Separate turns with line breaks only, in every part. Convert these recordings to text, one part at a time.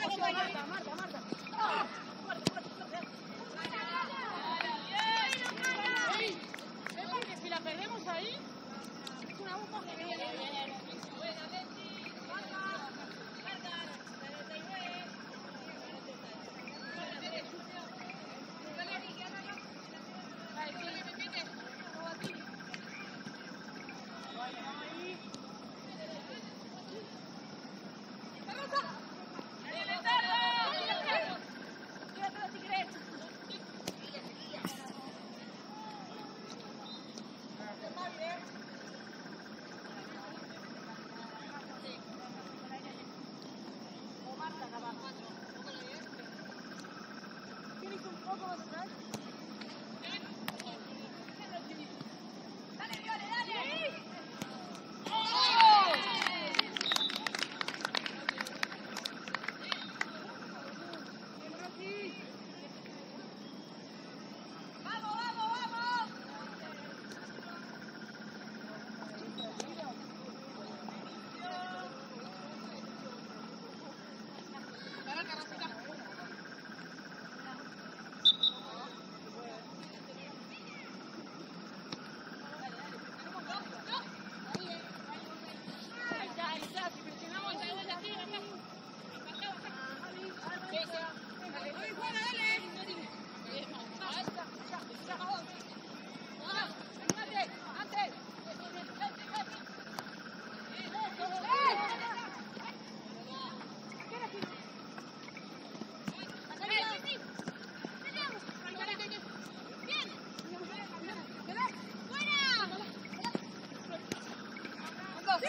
Thank you.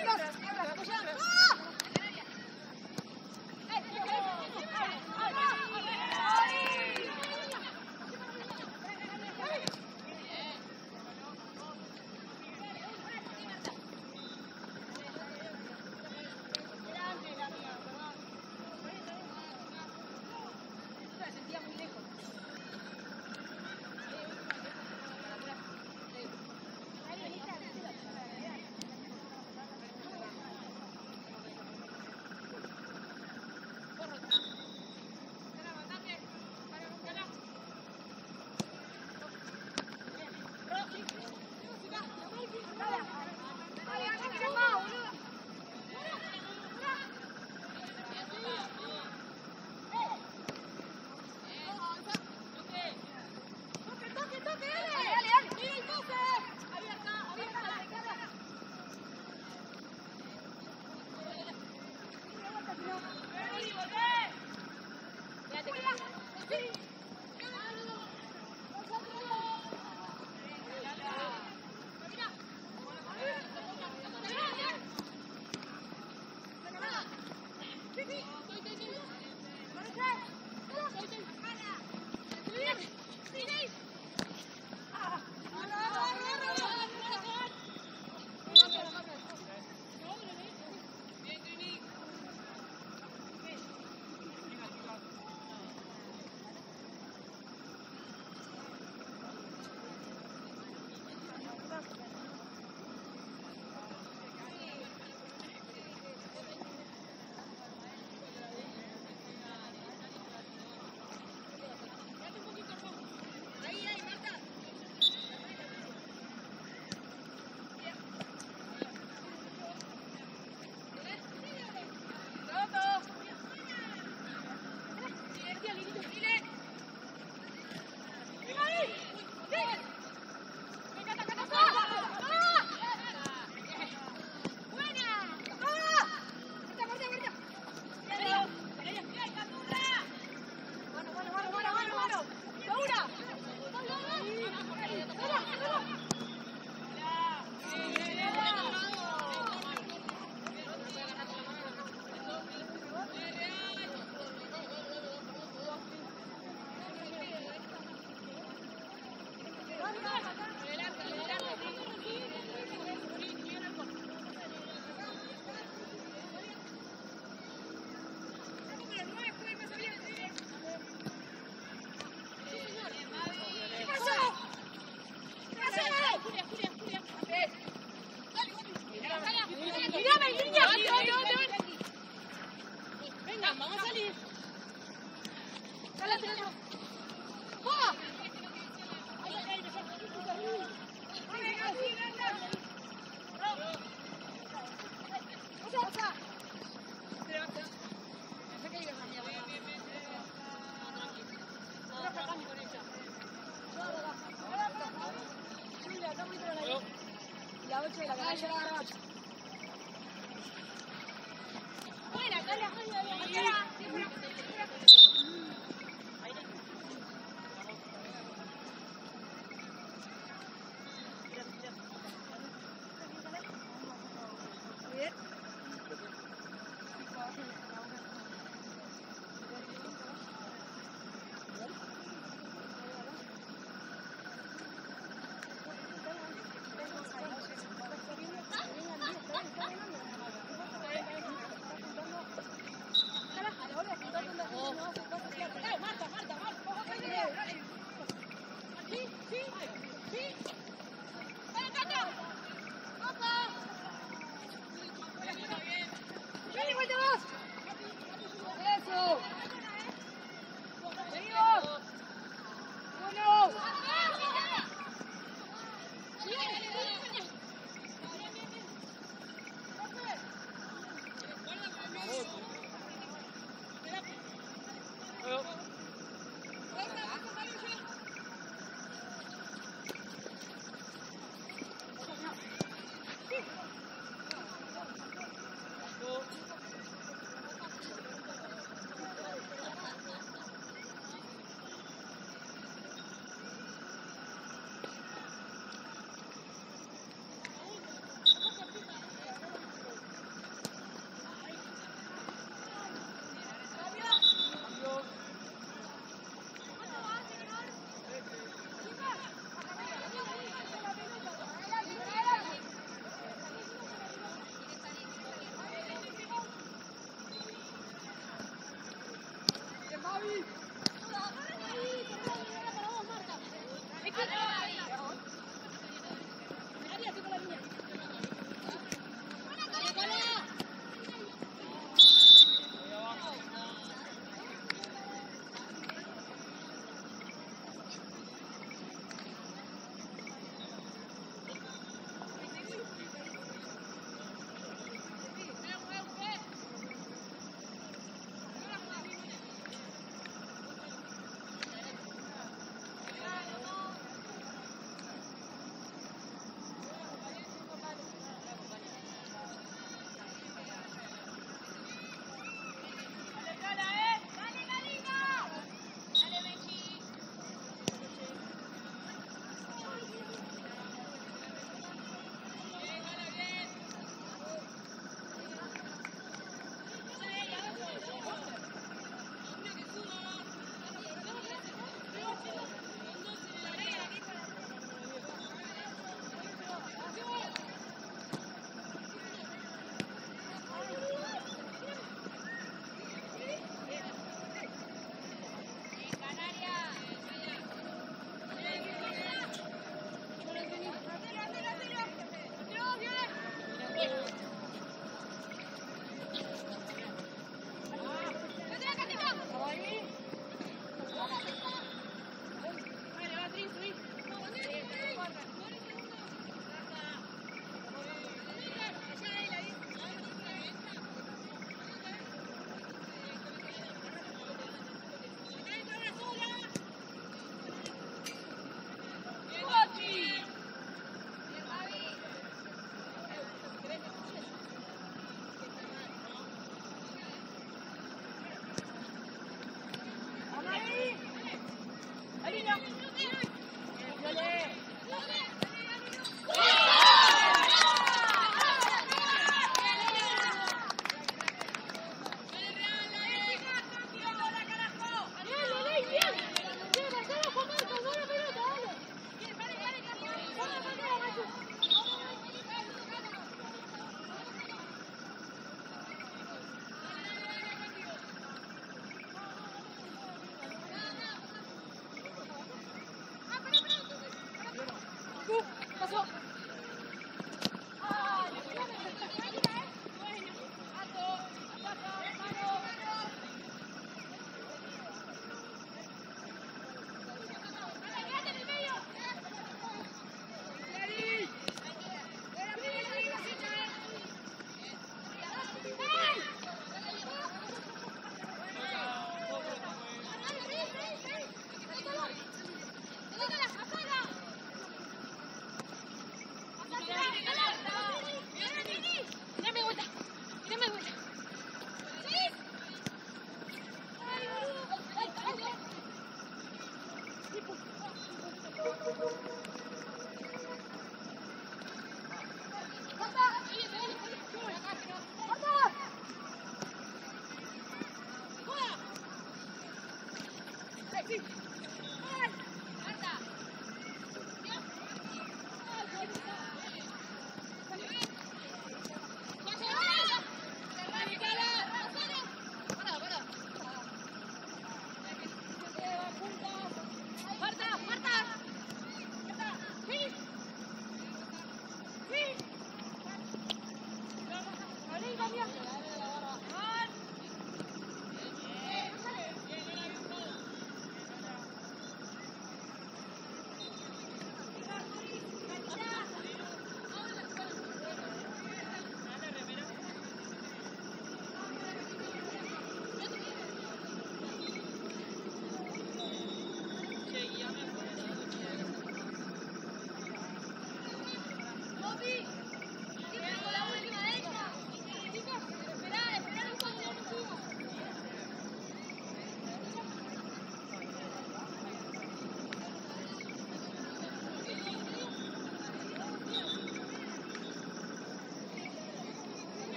Stop.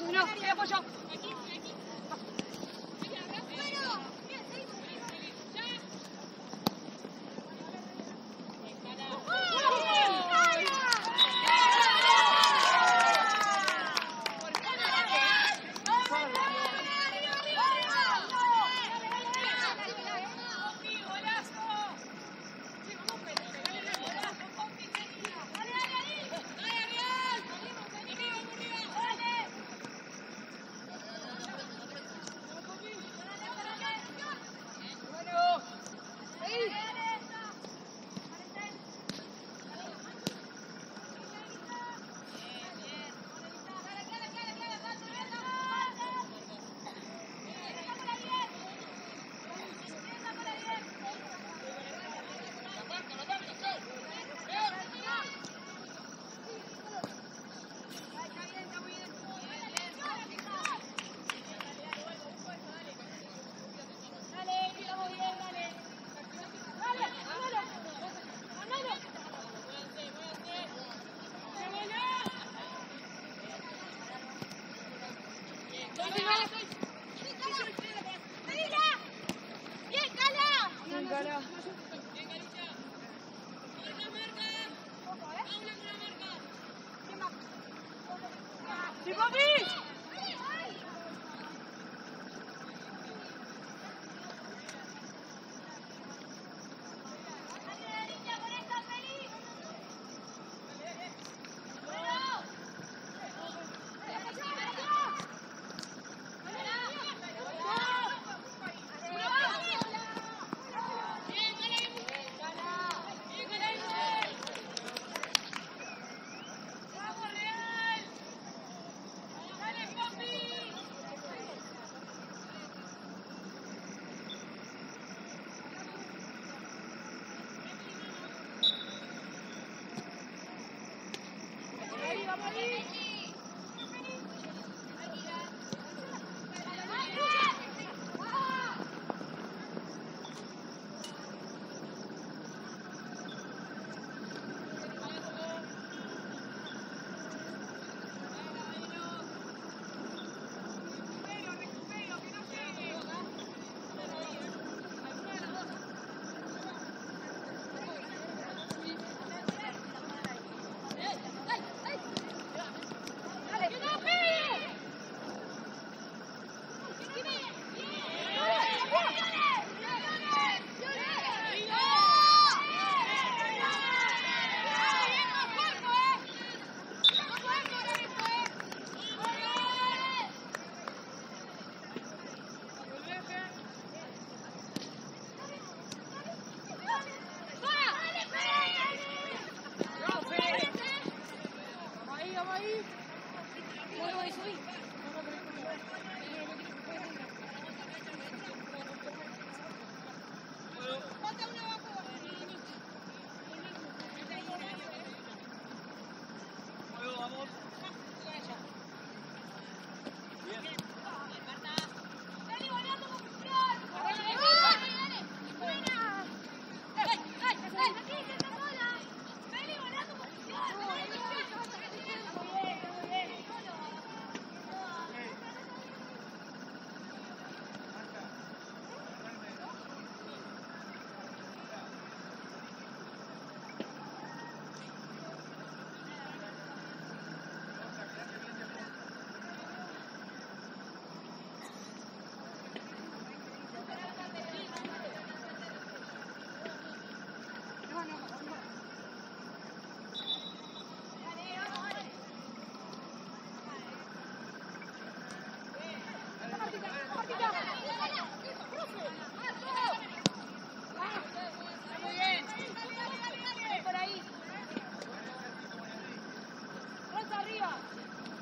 姑娘别过去 Adiós.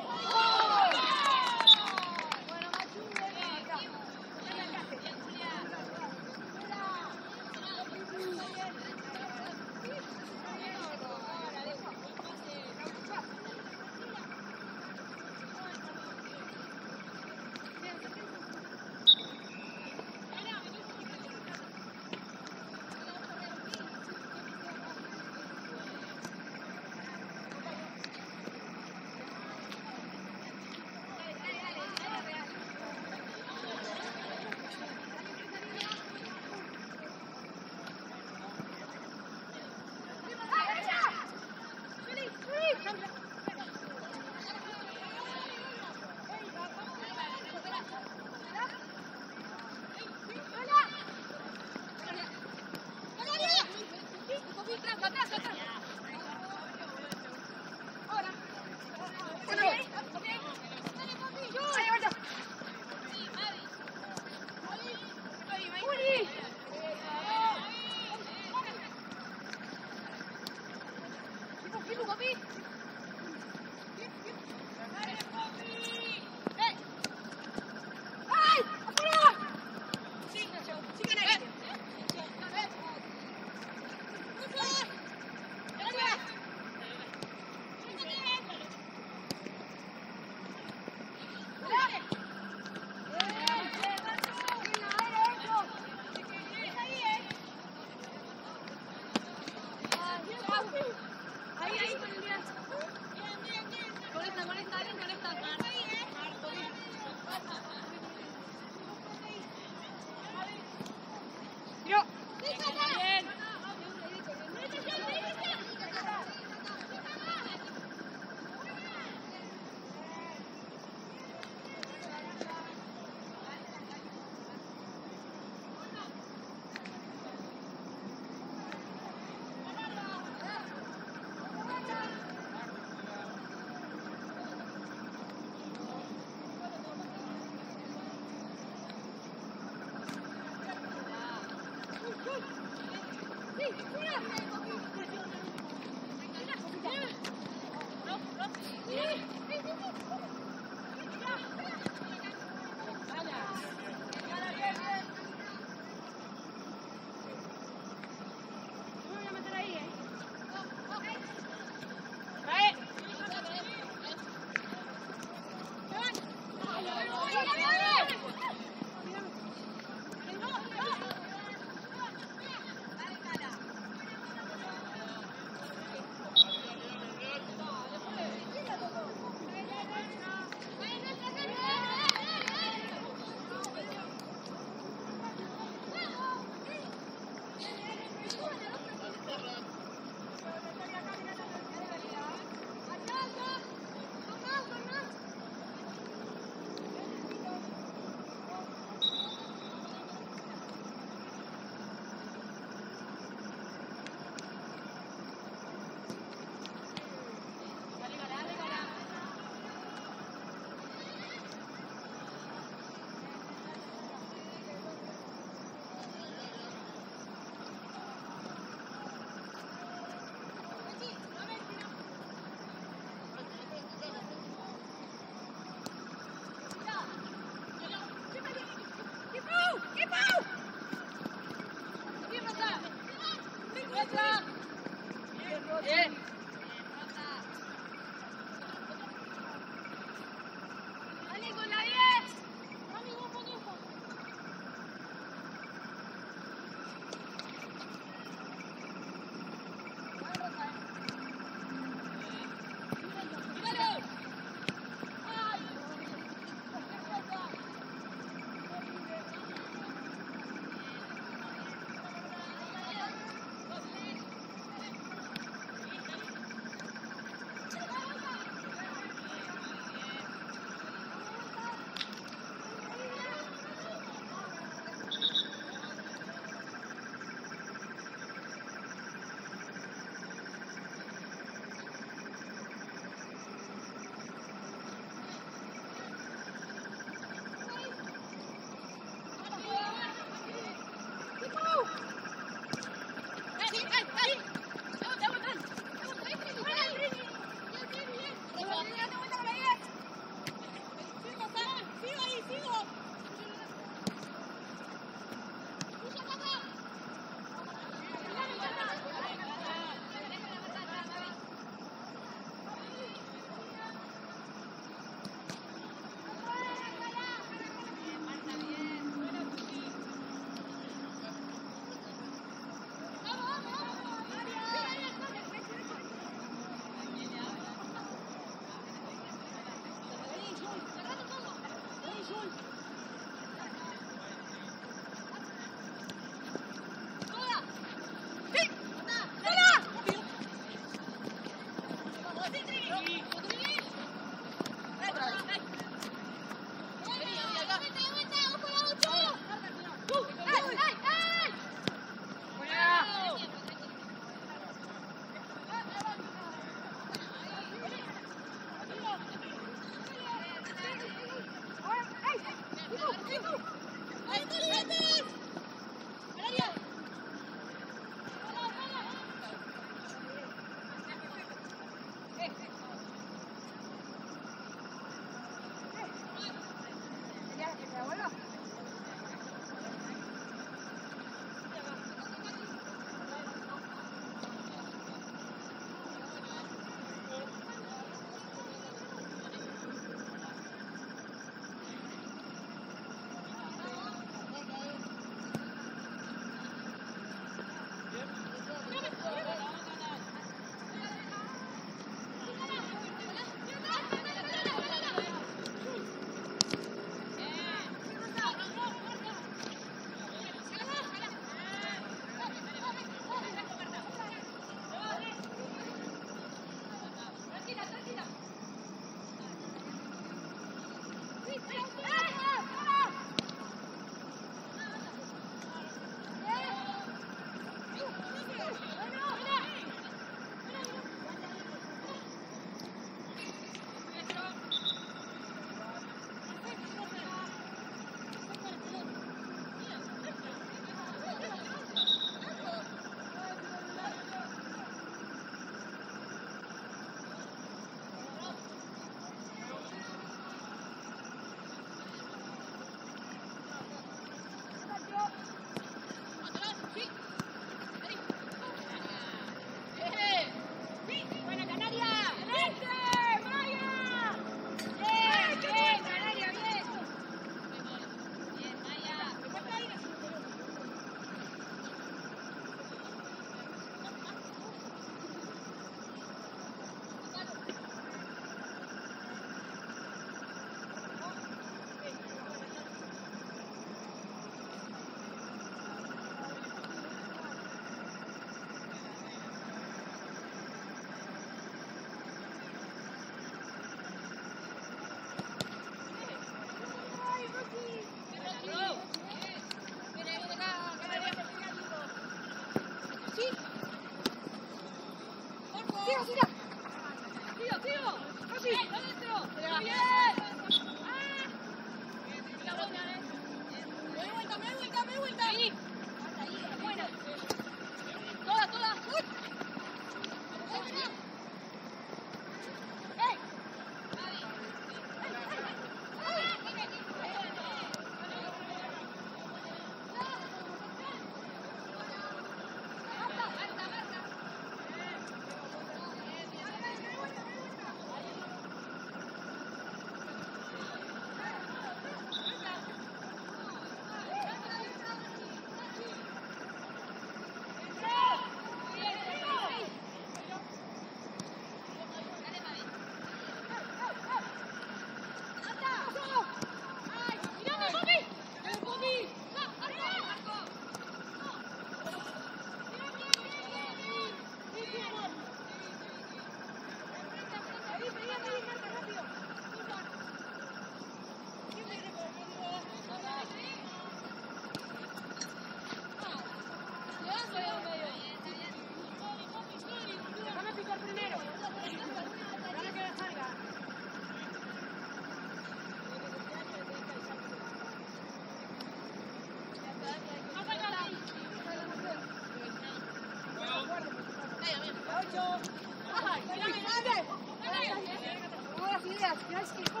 Gracias.